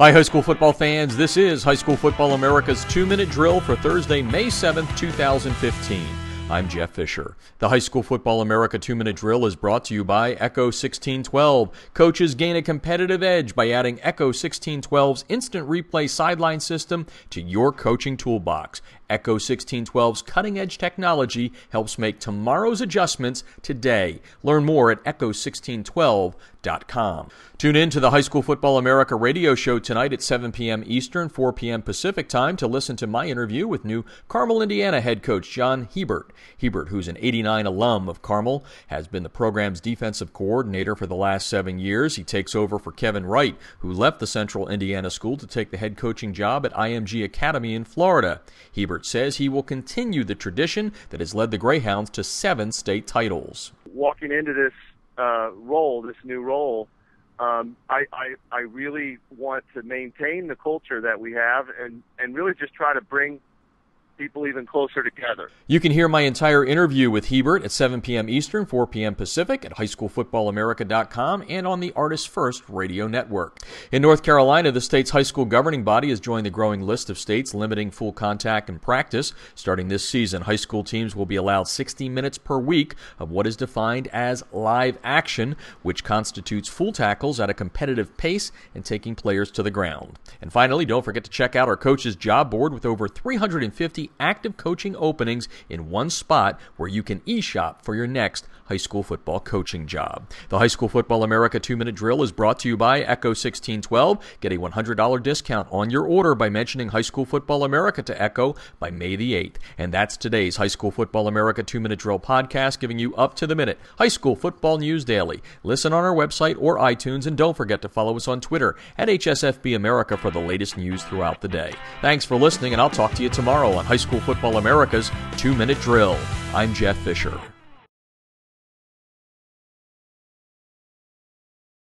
Hi, high school football fans. This is High School Football America's two minute drill for Thursday, May 7th, 2015. I'm Jeff Fisher. The High School Football America two minute drill is brought to you by Echo 1612. Coaches gain a competitive edge by adding Echo 1612's instant replay sideline system to your coaching toolbox. Echo 1612's cutting edge technology helps make tomorrow's adjustments today. Learn more at echo1612.com. Tune in to the High School Football America radio show tonight at 7 p.m. Eastern, 4 p.m. Pacific time to listen to my interview with new Carmel, Indiana head coach John Hebert. Hebert, who's an 89 alum of Carmel, has been the program's defensive coordinator for the last seven years. He takes over for Kevin Wright, who left the Central Indiana school to take the head coaching job at IMG Academy in Florida. Hebert says he will continue the tradition that has led the Greyhounds to seven state titles. Walking into this uh, role, this new role, um, I, I I really want to maintain the culture that we have and and really just try to bring people even closer together. You can hear my entire interview with Hebert at 7 p.m. Eastern, 4 p.m. Pacific at highschoolfootballamerica.com and on the Artist First radio network. In North Carolina, the state's high school governing body has joined the growing list of states limiting full contact and practice. Starting this season, high school teams will be allowed 60 minutes per week of what is defined as live action, which constitutes full tackles at a competitive pace and taking players to the ground. And finally, don't forget to check out our coaches job board with over 350 active coaching openings in one spot where you can e-shop for your next high school football coaching job. The High School Football America 2-minute drill is brought to you by Echo 1612. Get a $100 discount on your order by mentioning High School Football America to Echo by May the 8th. And that's today's High School Football America 2-minute drill podcast giving you up to the minute high school football news daily. Listen on our website or iTunes and don't forget to follow us on Twitter at HSFB America for the latest news throughout the day. Thanks for listening and I'll talk to you tomorrow on High School Football America's 2-minute drill. I'm Jeff Fisher.